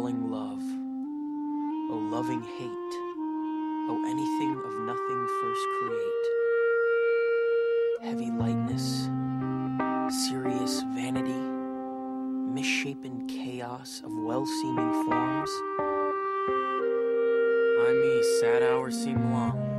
galling love, O loving hate, O anything of nothing first create. Heavy lightness, serious vanity, misshapen chaos of well seeming forms. Ay me, sad hours seem long.